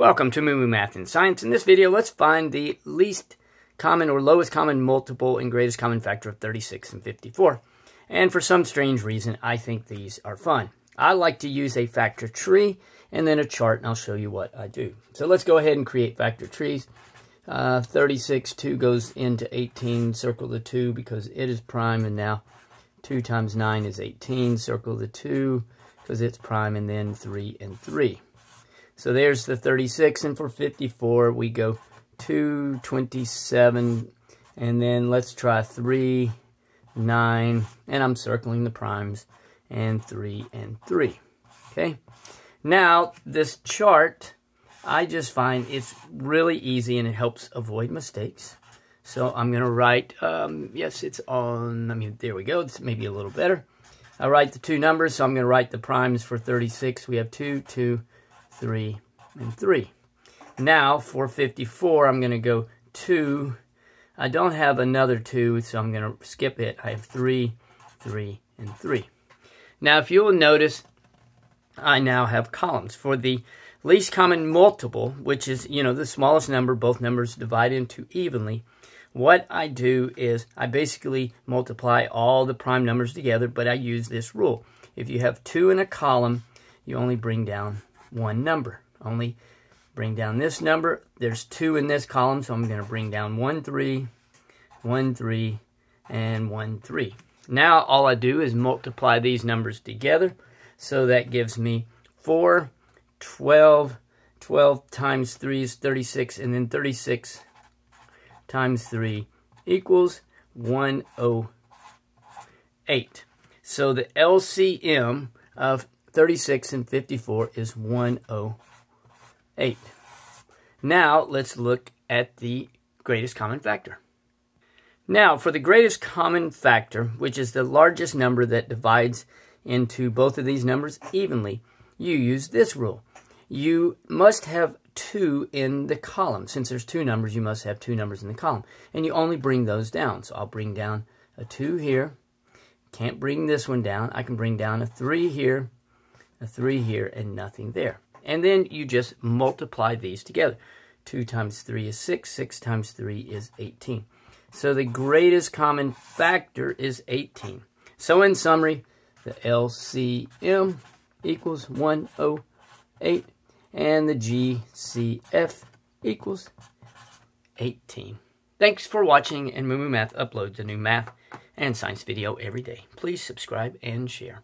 Welcome to Moo Math and Science. In this video, let's find the least common or lowest common multiple and greatest common factor of 36 and 54. And for some strange reason, I think these are fun. I like to use a factor tree and then a chart, and I'll show you what I do. So let's go ahead and create factor trees. Uh, 36, 2 goes into 18, circle the 2 because it is prime, and now 2 times 9 is 18, circle the 2 because it's prime, and then 3 and 3. So there's the 36, and for 54, we go 227, and then let's try 3, 9, and I'm circling the primes, and 3 and 3. Okay? Now, this chart, I just find it's really easy, and it helps avoid mistakes. So I'm going to write, um, yes, it's on, I mean, there we go. It's maybe a little better. I write the two numbers, so I'm going to write the primes for 36. We have 2, 2, 3, and 3. Now, for 54, I'm going to go 2. I don't have another 2, so I'm going to skip it. I have 3, 3, and 3. Now, if you will notice, I now have columns. For the least common multiple, which is, you know, the smallest number, both numbers divide into evenly, what I do is I basically multiply all the prime numbers together, but I use this rule. If you have 2 in a column, you only bring down one number. Only bring down this number. There's 2 in this column, so I'm going to bring down 1, 3, 1, 3, and 1, 3. Now all I do is multiply these numbers together. So that gives me 4, 12, 12 times 3 is 36, and then 36 times 3 equals 108. So the LCM of 36 and 54 is 108. Now let's look at the greatest common factor. Now for the greatest common factor, which is the largest number that divides into both of these numbers evenly, you use this rule. You must have 2 in the column. Since there's two numbers, you must have two numbers in the column. And you only bring those down. So I'll bring down a 2 here. Can't bring this one down. I can bring down a 3 here, a 3 here, and nothing there. And then you just multiply these together. 2 times 3 is 6. 6 times 3 is 18. So the greatest common factor is 18. So in summary, the LCM equals 108 and the GCF equals 18. Thanks for watching, and Moo Math uploads a new math and science video every day. Please subscribe and share.